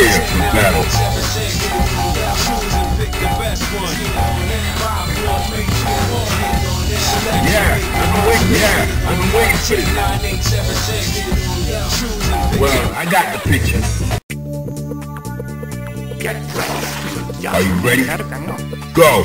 Battle. Yeah, I've been waiting. Yeah, I've been waiting for this. Well, I got the picture. Are you ready? Go.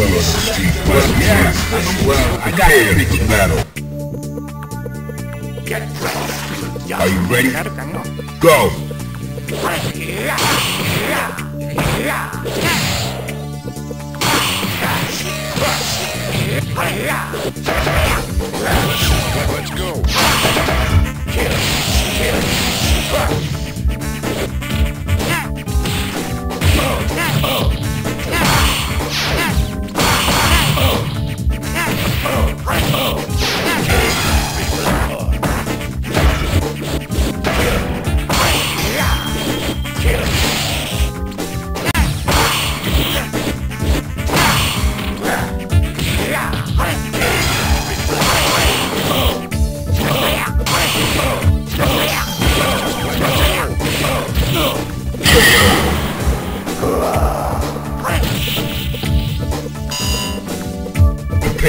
To the street. Yeah, well, I got Prepare it. for battle. Are you ready? Go!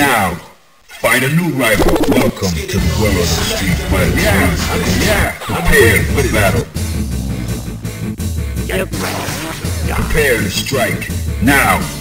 Now, find a new rival. Welcome to the world of the street fighting. Yeah, yeah, Prepare for battle. Prepare to strike. Now!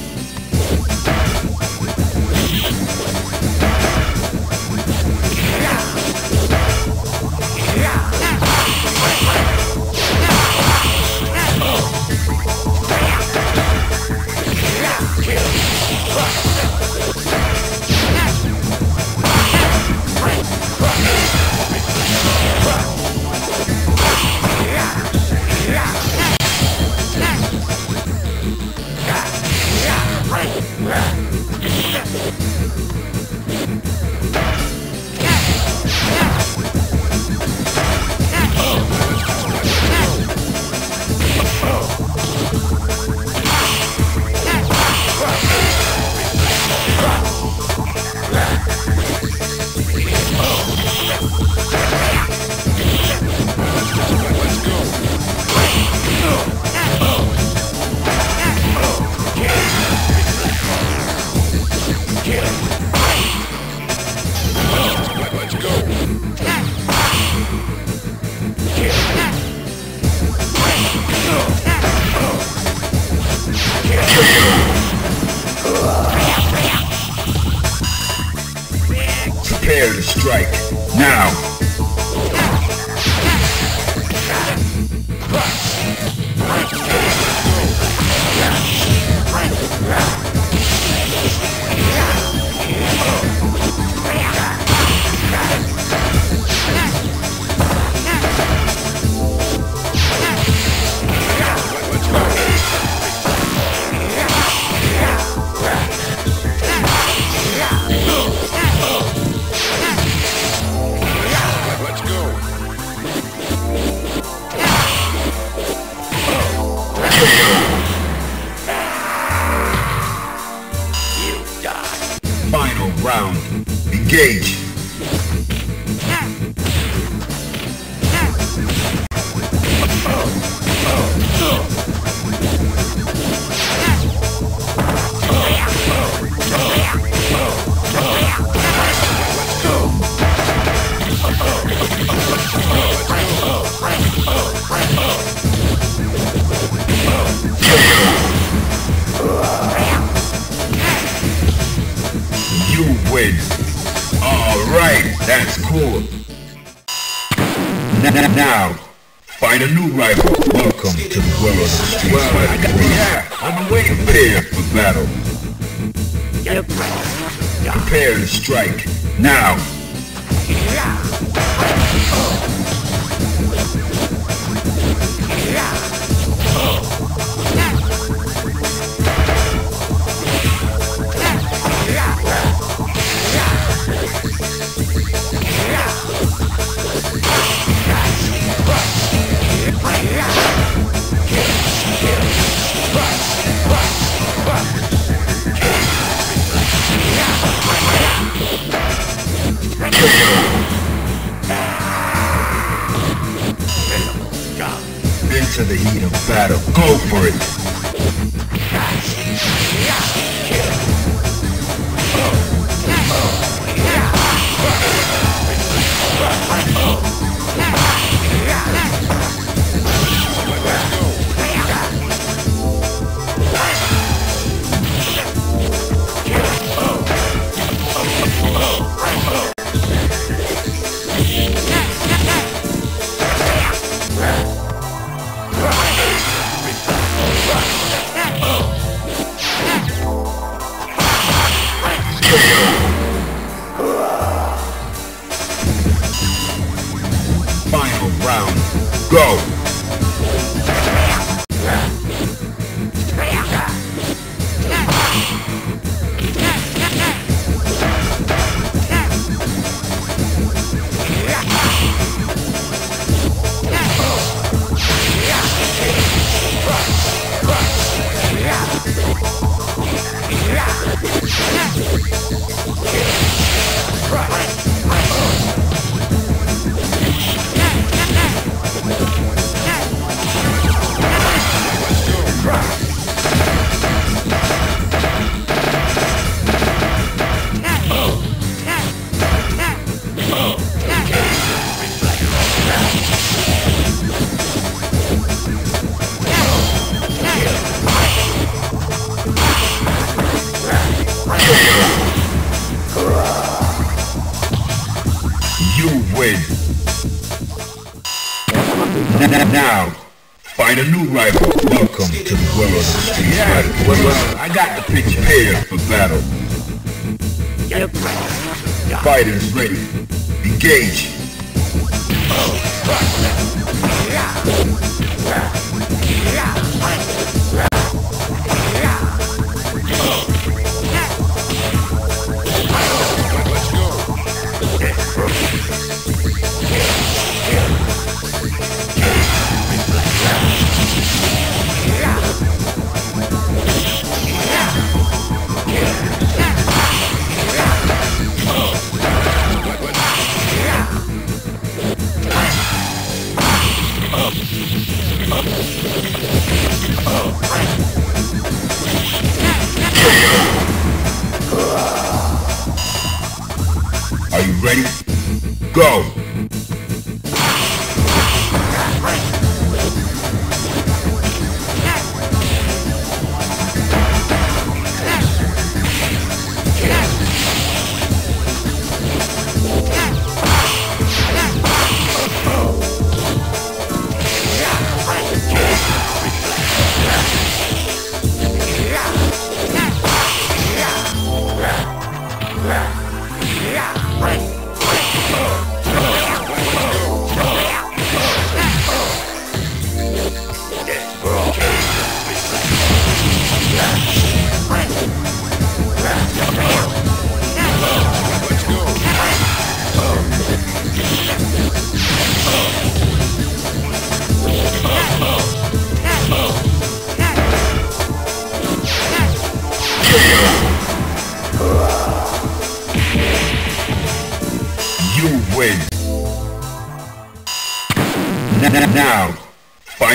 Prepare to strike. Now! Let's Engage. Win. Alright, that's cool. N- Now, find a new rival. Welcome to the world of street Well, I got, yeah, I've been waiting for Prepare for battle. Prepare to strike. Now! Find a new rival. Welcome to the world of Street Fighter. Well, well, I got the picture. Prepare for battle. Yep. Fighters ready. Engage. Let's Are you ready? Go.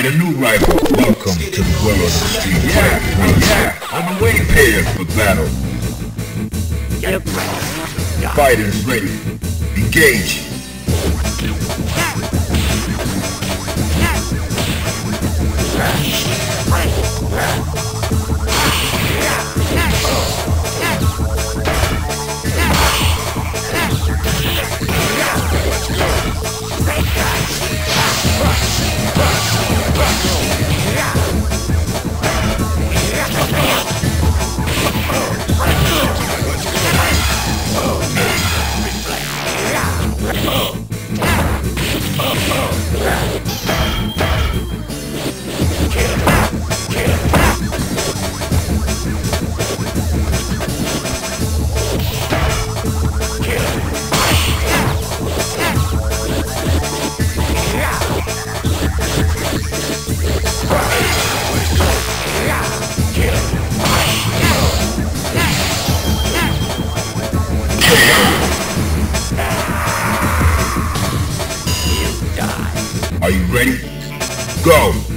A new rival. Welcome to the world of Street Fighter. Yeah, I'm way Prepare for battle. Fighters ready. Engage. Go!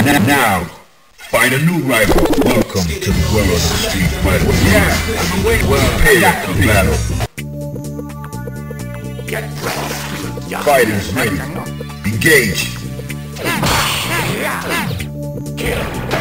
Now, find a new rival. Welcome to the world of Street Fighter. Yeah, I've been waiting. Prepare for battle. Fighters ready. Engage. Let's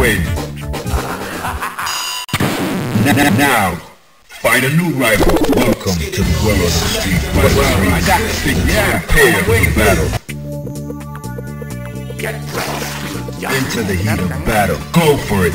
win. Now, find a new rival. Welcome to the world of the Street Fighter. Well, I got this thing. Yeah, prepare for battle. Into the heat of battle. Go for it.